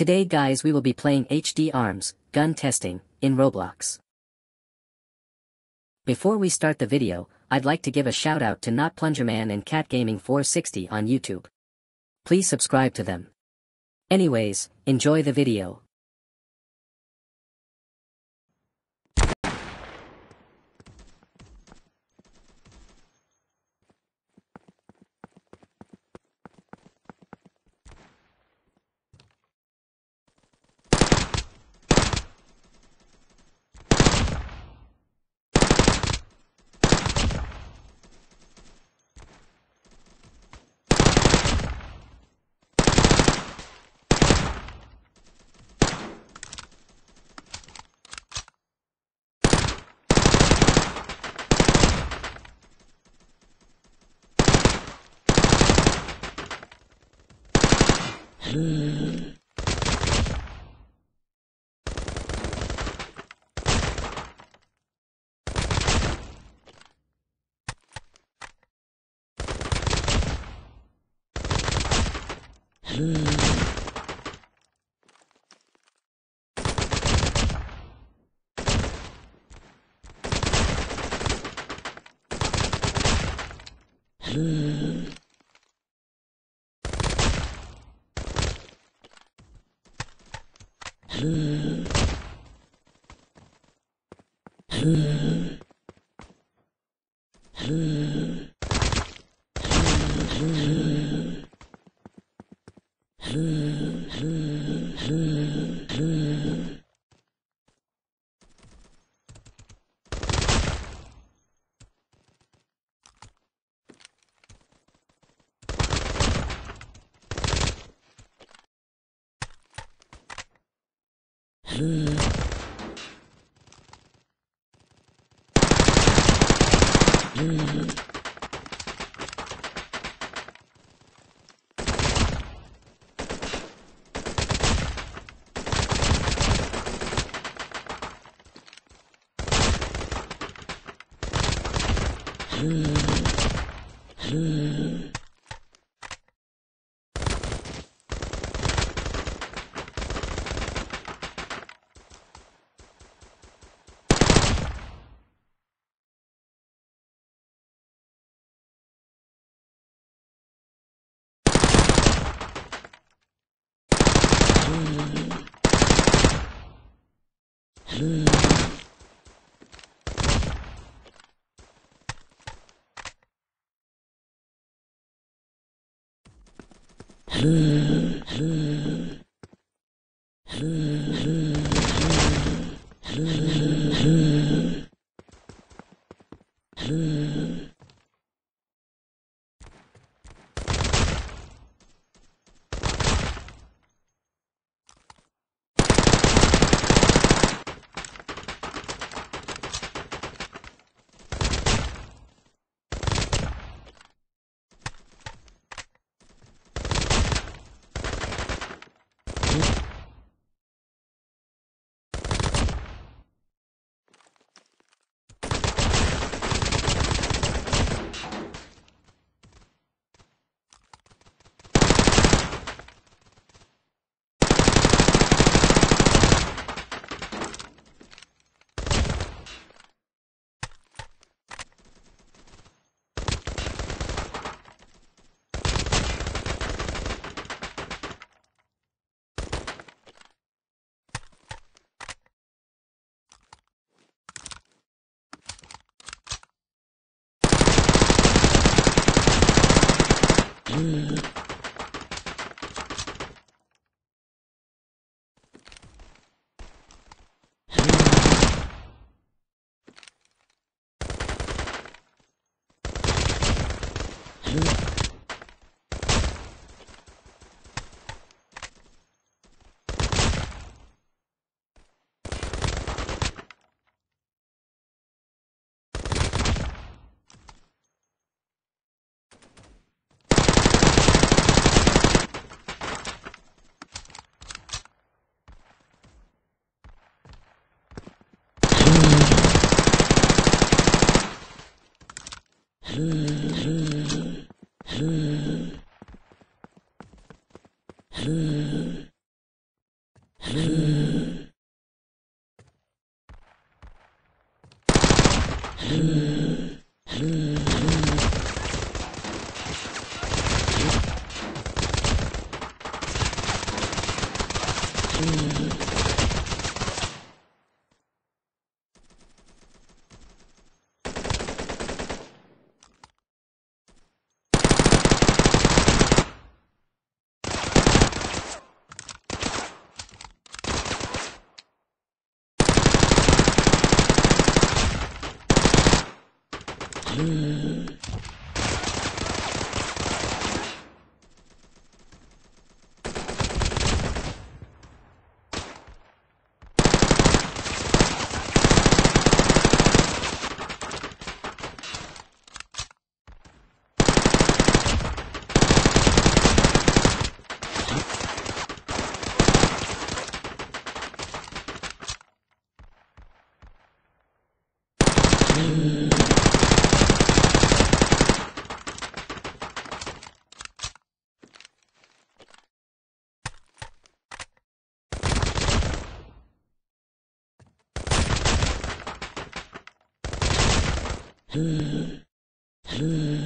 Today guys we will be playing HD Arms, gun testing, in Roblox. Before we start the video, I'd like to give a shout out to Not Plungerman and Cat Gaming 460 on YouTube. Please subscribe to them. Anyways, enjoy the video. Hmm. Hmm. Hmm. Hmm. 是是。Hmm. うん Hmm. Hmm.